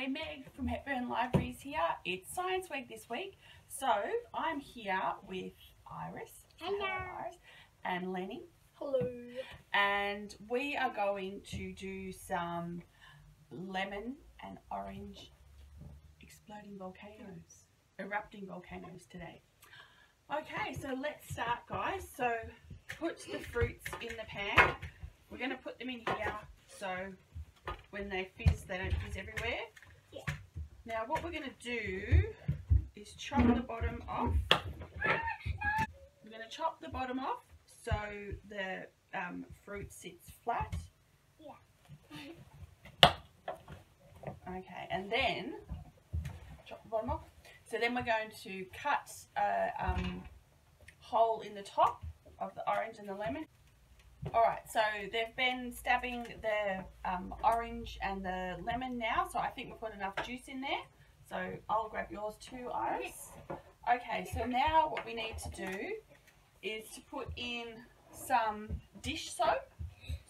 Hepburn Libraries here. It's Science Week this week. So I'm here with Iris. Hello. Iris. And Lenny. Hello. And we are going to do some lemon and orange exploding volcanoes, erupting volcanoes today. Okay, so let's start guys. So put the fruits in the pan. We're going to put them in here so when they fizz, they don't fizz everywhere. Now what we're going to do is chop the bottom off. We're going to chop the bottom off so the um, fruit sits flat. Yeah. Okay, and then chop the bottom off. So then we're going to cut a um, hole in the top of the orange and the lemon. Alright, so they've been stabbing the um, orange and the lemon now, so I think we've got enough juice in there. So I'll grab yours too, Iris. Okay, so now what we need to do is to put in some dish soap.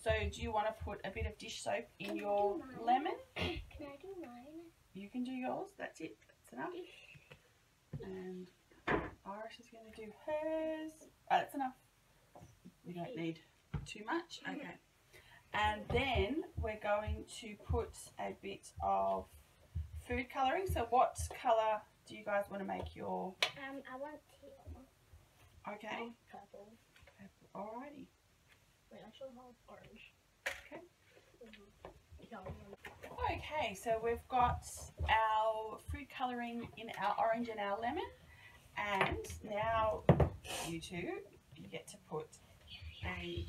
So do you want to put a bit of dish soap in your lemon? Can I do mine? You can do yours, that's it, that's enough. And Iris is going to do hers. Oh, that's enough. We don't need too much. Okay. And then we're going to put a bit of food colouring. So what colour do you guys want to make your... Um, I want teal. Okay. Purple. Alrighty. Wait, I should have orange. Okay. Yeah. Okay, so we've got our food colouring in our orange and our lemon. And now you two, you get to put a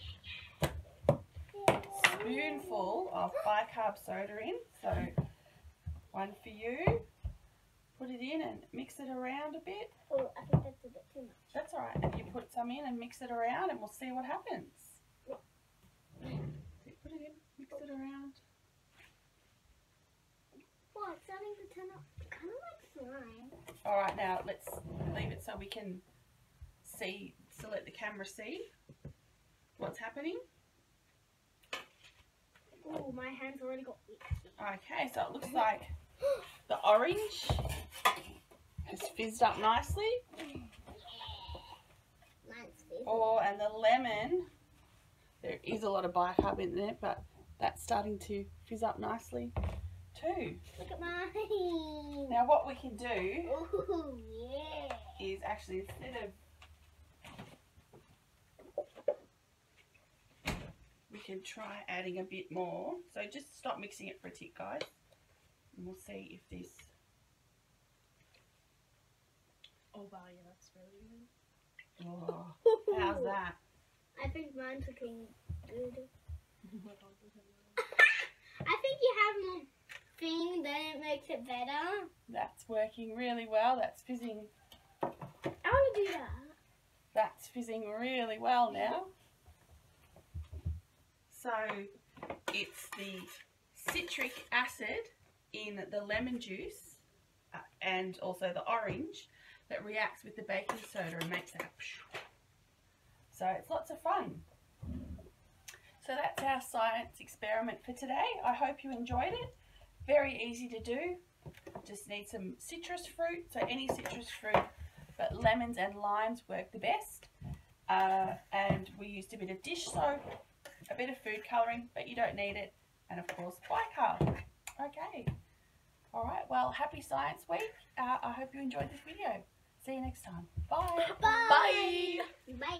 spoonful of bicarb soda in. So one for you. Put it in and mix it around a bit. Oh, I think that's a bit too much. That's alright. And you put some in and mix it around and we'll see what happens. Put it in, mix it around. Well, it's starting to turn up kind of like slime. Alright, now let's leave it so we can see, so let the camera see what's happening. Oh, my hand's already got itchy. Okay, so it looks like the orange has fizzed up nicely. Oh, and the lemon, there is a lot of bicarb in there, but that's starting to fizz up nicely too. Look at mine. Now what we can do Oh, yeah. is actually instead of can try adding a bit more. So just stop mixing it for a tick guys and we'll see if this Oh wow, yeah, that's really good. oh, how's that? I think mine's looking good. My god, look at I think you have more thing, then it makes it better. That's working really well. That's fizzing I want to do that. that's fizzing really well now. So it's the citric acid in the lemon juice uh, and also the orange that reacts with the baking soda and makes that. So it's lots of fun. So that's our science experiment for today. I hope you enjoyed it. Very easy to do. Just need some citrus fruit, so any citrus fruit, but lemons and limes work the best. Uh, and we used a bit of dish soap, bit of food colouring, but you don't need it, and of course bicarb. Okay. All right. Well, happy Science Week. Uh, I hope you enjoyed this video. See you next time. Bye. Bye. Bye. Bye.